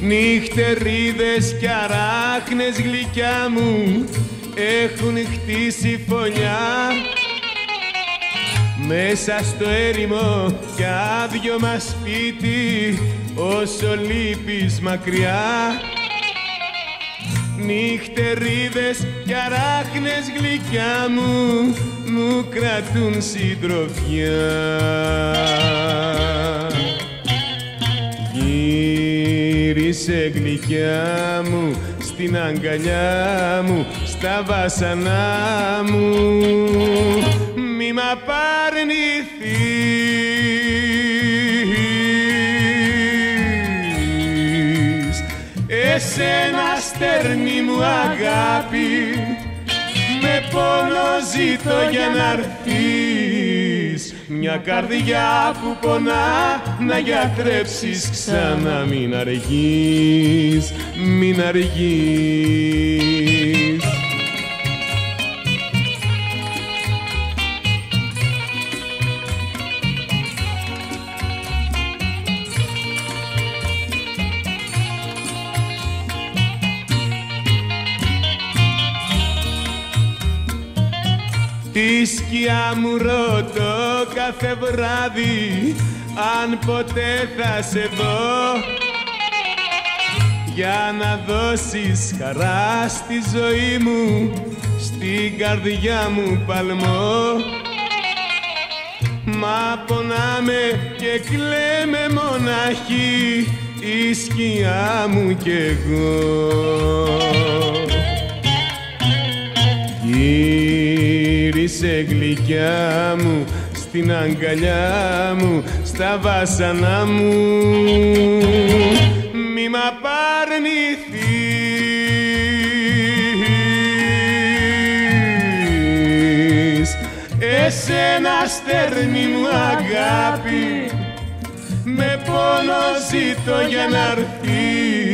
Νυχτερίδες κι αράχνες γλυκιά μου έχουν χτίσει φωλιά μέσα στο έρημο κι άδειο μας σπίτι όσο λείπεις μακριά. Νυχτερίδες κι αράχνες γλυκιά μου μου κρατούν συντροφιά Γύρισε γλυκιά μου στην αγκαλιά μου στα βάσανά μου. Μη μ' απαρνηθείς. Εσένα στερνή μου αγάπη με πόνο ζήτω για να έρθεις μια καρδιά που πονά να γιατρέψεις ξανά μην αργείς, μην αργείς Τη σκιά μου ρωτώ κάθε βράδυ αν ποτέ θα σε δω. Για να δώσεις χαρά στη ζωή μου στην καρδιά μου παλμό. Μα πονάμε και κλαίμε μονάχοι η σκιά μου κι εγώ Γύρισε γλυκιά μου στην αγκαλιά μου στα βάσανά μου. Μη μ' απαρνηθείς. Εσένα στερνή μου αγάπη με πόνο ζήτω για να έρθεις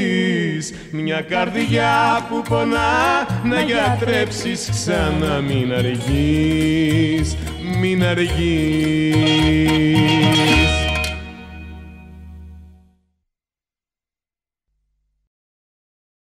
μια καρδιά που πονά να γιατρέψεις ξανά μην αργείς, μην αργείς